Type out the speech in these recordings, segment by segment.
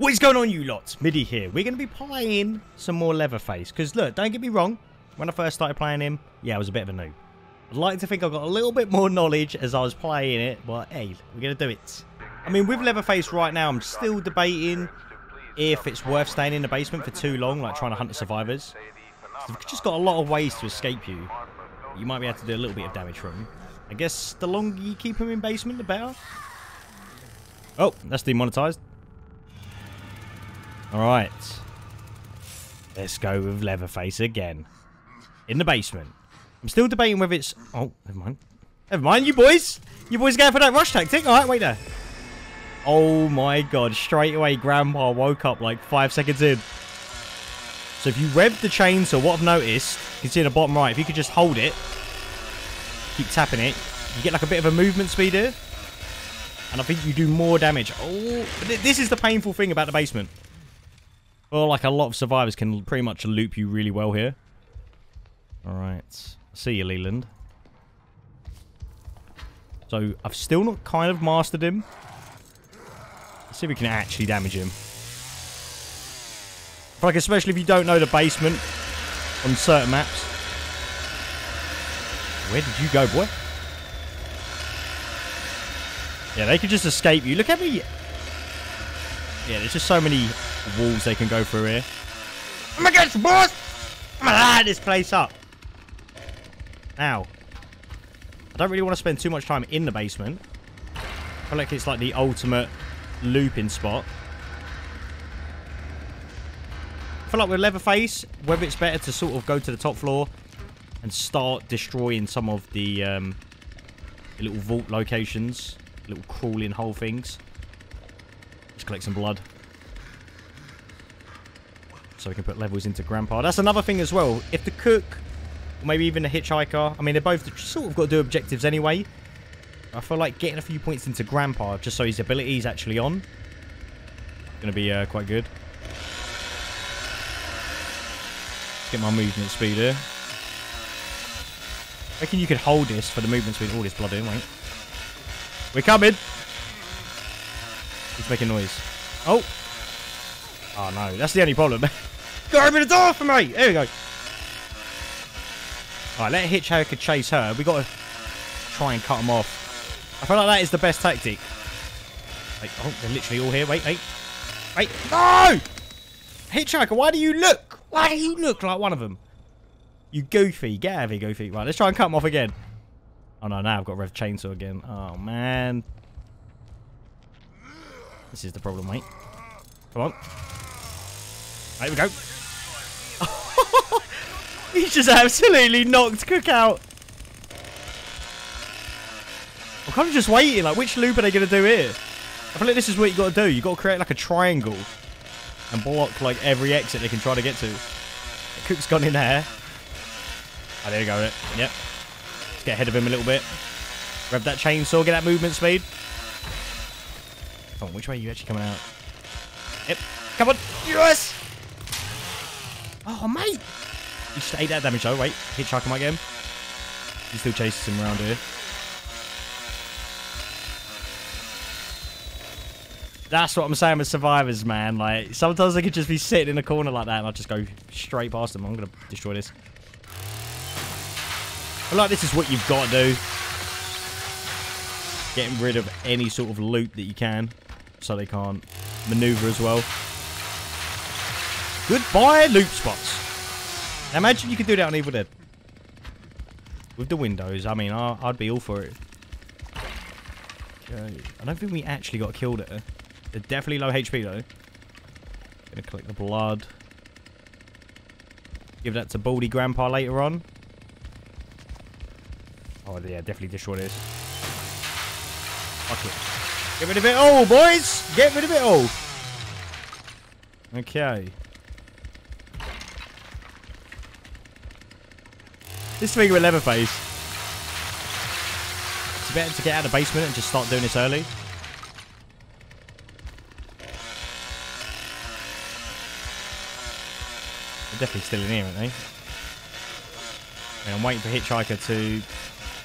What is going on, you lots? Middi here. We're going to be playing some more Leatherface. Because, look, don't get me wrong. When I first started playing him, yeah, I was a bit of a noob. I'd like to think I got a little bit more knowledge as I was playing it. But, hey, we're going to do it. I mean, with Leatherface right now, I'm still debating if it's worth staying in the basement for too long, like trying to hunt the survivors. They've just got a lot of ways to escape you. You might be able to do a little bit of damage from them. I guess the longer you keep him in basement, the better. Oh, that's demonetized. Alright. Let's go with Leatherface again. In the basement. I'm still debating whether it's... Oh, never mind. Never mind, you boys. You boys going for that rush tactic? Alright, wait there. Oh my god, straight away Grandpa woke up like five seconds in. So if you rev the chainsaw, what I've noticed, you can see in the bottom right, if you could just hold it, keep tapping it, you get like a bit of a movement speed here. And I think you do more damage. Oh, th this is the painful thing about the basement. Well, like a lot of survivors can pretty much loop you really well here. Alright. See you, Leland. So, I've still not kind of mastered him. Let's see if we can actually damage him. Like, especially if you don't know the basement on certain maps. Where did you go, boy? Yeah, they could just escape you. Look at me. Yeah, there's just so many walls they can go through here. I'm against the boss! I'm gonna light this place up. Now, I don't really want to spend too much time in the basement. I feel like it's like the ultimate looping spot. I feel like with Leatherface, whether it's better to sort of go to the top floor and start destroying some of the, um, the little vault locations, little crawling hole things. Just collect some blood. So we can put levels into Grandpa. That's another thing as well. If the cook, maybe even the hitchhiker, I mean, they're both sort of got to do objectives anyway. I feel like getting a few points into Grandpa, just so his ability is actually on, going to be uh, quite good. Get my movement speed here. I reckon you could hold this for the movement speed. All this blood in, wait. We're coming! He's making noise. Oh! Oh no, that's the only problem. Go open the door for me! There we go. Alright, let Hitchhiker chase her. we got to try and cut him off. I feel like that is the best tactic. Wait, oh, they're literally all here. Wait, wait. Wait, no! Hitchhiker, why do you look? Why do you look like one of them? You goofy. Get out of here, goofy. Right, let's try and cut him off again. Oh no, now I've got Rev Chainsaw again. Oh man. This is the problem, mate. Come on. There we go. He's just absolutely knocked Cook out. I'm kind of just waiting. Like, which loop are they going to do here? I feel like this is what you got to do. you got to create like a triangle and block like every exit they can try to get to. Cook's gone in there. Oh, there you go. Yep. Let's get ahead of him a little bit. Rev that chainsaw. Get that movement speed. Come on, which way are you actually coming out? Yep. Come on. Yes! Oh, mate. He just ate that damage, though. Wait. Hitchhiker might get him. He still chases him around here. That's what I'm saying with survivors, man. Like, sometimes they could just be sitting in a corner like that and I'll just go straight past them. I'm going to destroy this. But like, this is what you've got to do. Getting rid of any sort of loot that you can. So they can't maneuver as well. Goodbye, loot spots. Imagine you could do that on Evil Dead. With the windows. I mean, I, would be all for it. Okay. I don't think we actually got killed there. They're definitely low HP though. Gonna collect the blood. Give that to Baldy Grandpa later on. Oh yeah, definitely destroy this. Fuck it. Get rid of it all, boys! Get rid of it all! Okay. This thing with Leatherface. It's better to get out of the basement and just start doing this early. They're definitely still in here, aren't they? And I'm waiting for Hitchhiker to...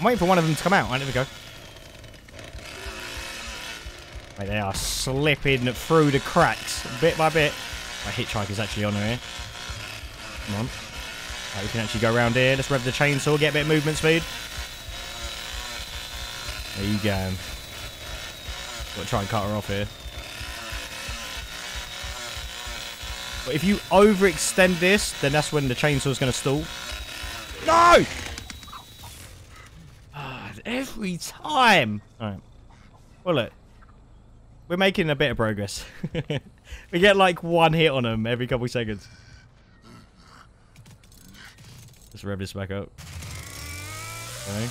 I'm waiting for one of them to come out. Right, there we go. Wait, they are slipping through the cracks bit by bit. My hitchhiker's actually on here. Come on. Right, we can actually go around here. Let's rev the chainsaw, get a bit of movement speed. There you go. Got to try and cut her off here. But if you overextend this, then that's when the chainsaw's going to stall. No! Ah, every time. Alright. Well, look. We're making a bit of progress. we get like one hit on them every couple seconds. Rev this back up. Okay.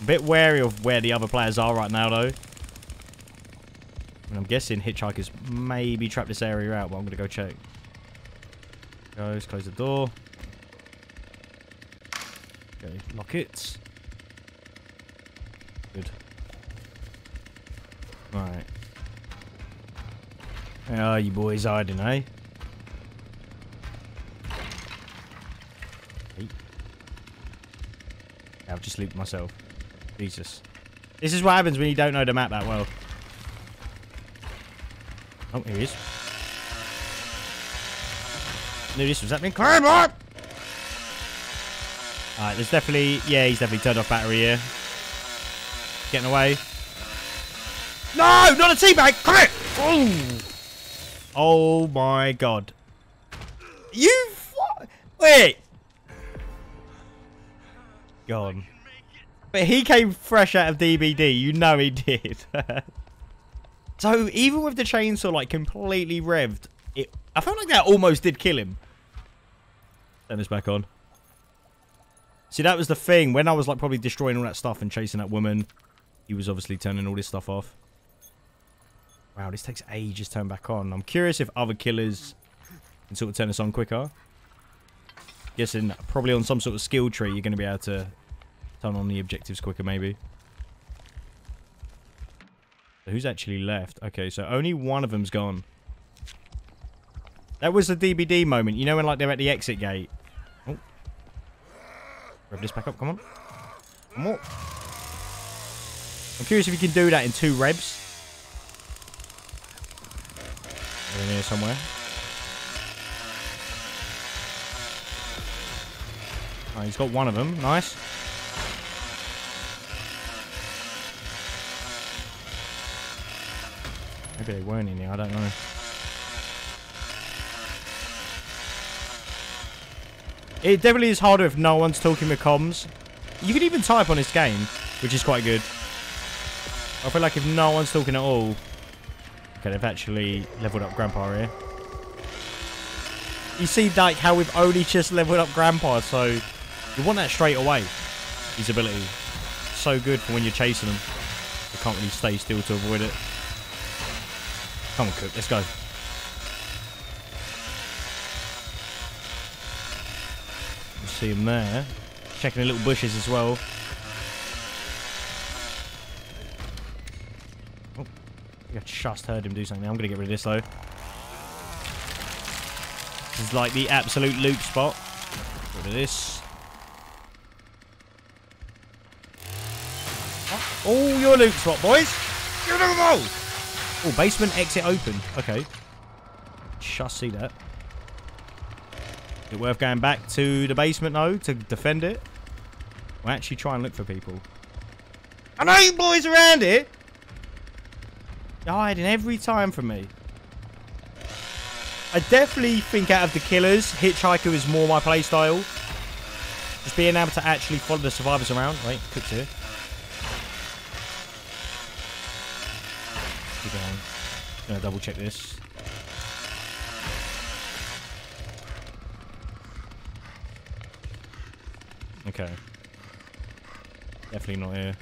A bit wary of where the other players are right now, though. And I'm guessing hitchhikers maybe trap this area out, but I'm going to go check. Goes, close the door. Okay, lock it. Good. Right. Where are you boys hiding, eh? I've just looped myself. Jesus. This is what happens when you don't know the map that well. Oh, here he is. Knew this was happening. Climb on! Alright, there's definitely... Yeah, he's definitely turned off battery here. Getting away. No! Not a teabag! Come here! Oh my god. You... Wait! Gone. But he came fresh out of DBD. You know he did. so even with the chainsaw like completely revved, it, I felt like that almost did kill him. Turn this back on. See, that was the thing. When I was like probably destroying all that stuff and chasing that woman, he was obviously turning all this stuff off. Wow, this takes ages to turn back on. I'm curious if other killers can sort of turn this on quicker. Guessing probably on some sort of skill tree, you're going to be able to turn on the objectives quicker, maybe. So who's actually left? Okay, so only one of them's gone. That was the DBD moment. You know when like they're at the exit gate? Oh. This back up. Come on. Come on. I'm curious if you can do that in two revs. in here somewhere. Oh, he's got one of them. Nice. Maybe they weren't in here. I don't know. It definitely is harder if no one's talking with comms. You can even type on this game, which is quite good. I feel like if no one's talking at all... Okay, they've actually leveled up Grandpa here. You see, like, how we've only just leveled up Grandpa, so you want that straight away. His ability. So good for when you're chasing them. You can't really stay still to avoid it. Come on, Cook. Let's go. see him there. Checking the little bushes as well. Oh, I just heard him do something. I'm going to get rid of this, though. This is like the absolute loot spot. Get rid of this. Oh, your loot spot, boys. Give them all. Oh, basement exit open. Okay. Just see that. Is it worth going back to the basement, though, to defend it? We'll actually try and look for people. I know you boys around here. You're hiding every time from me. I definitely think out of the killers, Hitchhiker is more my playstyle. Just being able to actually follow the survivors around. Wait, Cook's here. Double check this. Okay. Definitely not here.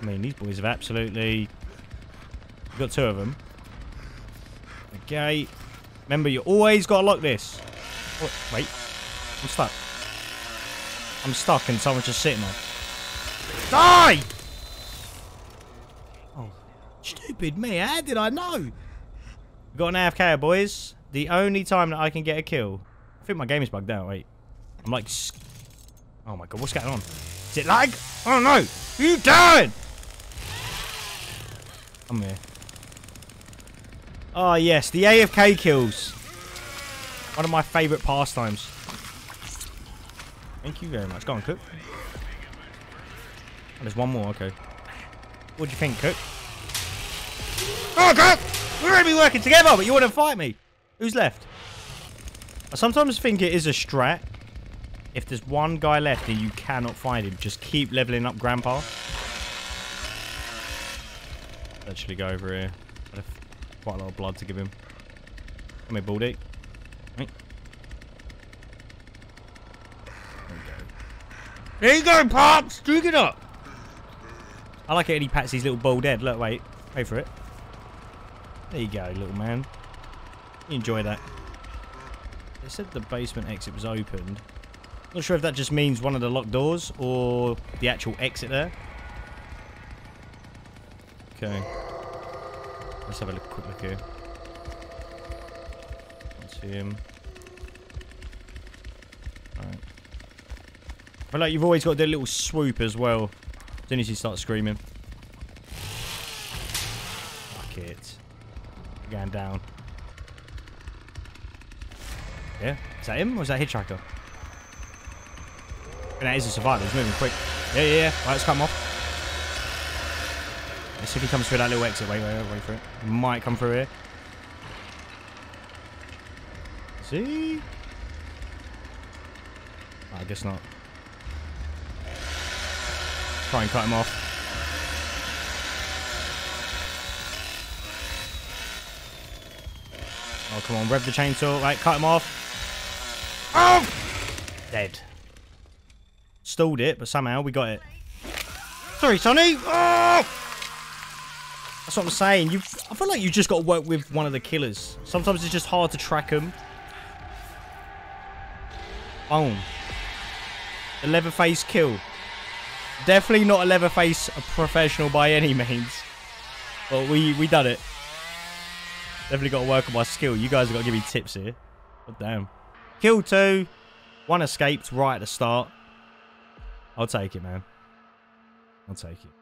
I mean, these boys have absolutely... Got two of them. Okay. Remember, you always got to lock this. Oh, wait. I'm stuck. I'm stuck and someone's just sitting there. Die! Oh, stupid me. How did I know? Got an AFK, boys. The only time that I can get a kill. I think my game is bugged out. Wait. I'm like... Oh my god, what's going on? Is it lag? No! What are you doing? Come here. Oh, yes. The AFK kills. One of my favourite pastimes. Thank you very much. Go on, Cook. Oh, there's one more. Okay. What do you think, Cook? Oh, Cook! We're going to be working together, but you want to fight me. Who's left? I sometimes think it is a strat. If there's one guy left and you cannot find him, just keep leveling up Grandpa. Actually go over here. Quite a lot of blood to give him. Come here, Baldy. There you go, Pops! Drink it up! I like it when he pats his little bald head. Look, wait. Wait for it. There you go, little man. Enjoy that. They said the basement exit was opened. Not sure if that just means one of the locked doors or the actual exit there. Okay. Let's have a look, quick look here. Can't see him. Alright. I feel like you've always got to do a little swoop as well. As soon as you start screaming. Fuck it. Going down. Yeah? Is that him or is that Hitchhiker? And that is a survivor. He's moving quick. Yeah, yeah, yeah. Right, let's cut him off. Let's see if he comes through that little exit. Wait, wait, wait, wait for it. He might come through here. See? I guess not. Try and cut him off. Oh, come on. Rev the chainsaw. Right, cut him off. Oh! Dead. Stalled it, but somehow we got it. Sorry, Sonny. Oh! That's what I'm saying. You, I feel like you just got to work with one of the killers. Sometimes it's just hard to track them. Boom. The Leatherface kill. Definitely not a Leatherface a professional by any means. But we, we done it. Definitely got to work on my skill. You guys have got to give me tips here. God damn. Kill two. One escaped right at the start. I'll take it, man. I'll take it.